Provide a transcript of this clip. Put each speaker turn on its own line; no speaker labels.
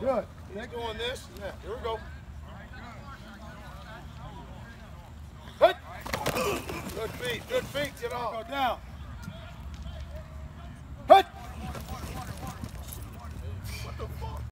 Good.
He's doing this. Yeah, here we go. Good. Good feet. Good feet. Get off.
Go down.